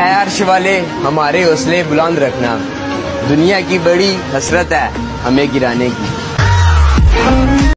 अर्श वाले हमारे हौसले बुलंद रखना। दुनिया की बड़ी हसरत है हमें गिराने की।